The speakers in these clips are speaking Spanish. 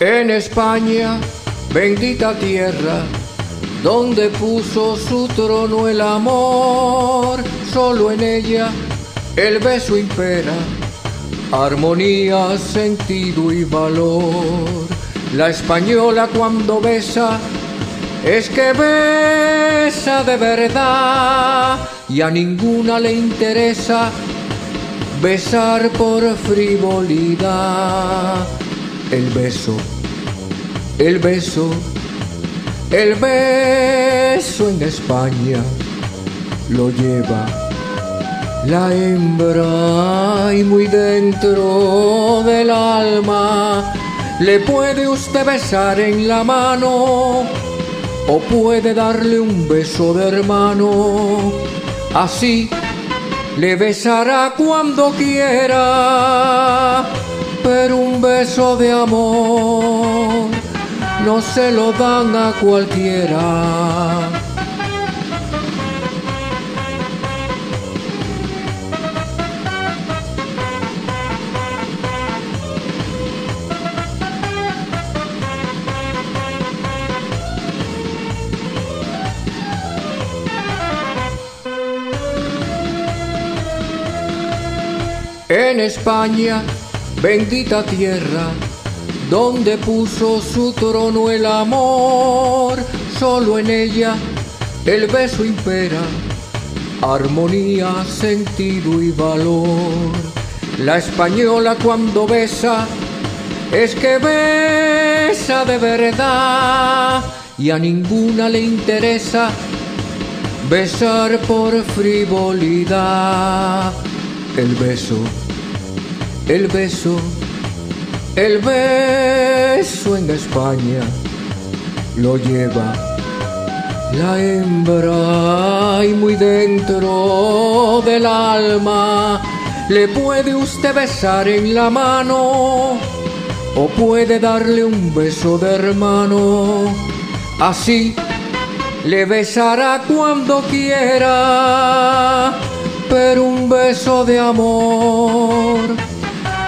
En España, bendita tierra, donde puso su trono el amor, solo en ella el beso impera, armonía, sentido y valor. La española cuando besa, es que besa de verdad y a ninguna le interesa besar por frivolidad el beso, el beso, el beso en España lo lleva la hembra y muy dentro del alma le puede usted besar en la mano o puede darle un beso de hermano. Así le besará cuando quiera beso de amor no se lo dan a cualquiera. En España bendita tierra, donde puso su trono el amor, solo en ella el beso impera, armonía, sentido y valor. La española cuando besa, es que besa de verdad y a ninguna le interesa besar por frivolidad. El beso el beso, el beso en España lo lleva la hembra y muy dentro del alma le puede usted besar en la mano o puede darle un beso de hermano. Así le besará cuando quiera, pero un beso de amor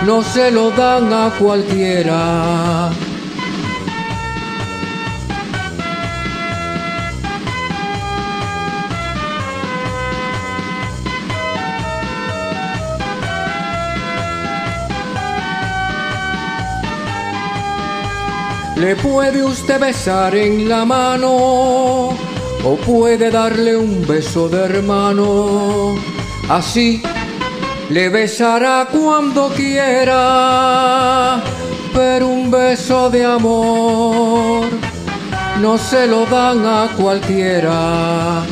no se lo dan a cualquiera. Le puede usted besar en la mano o puede darle un beso de hermano. Así le besará cuando quiera, pero un beso de amor no se lo dan a cualquiera.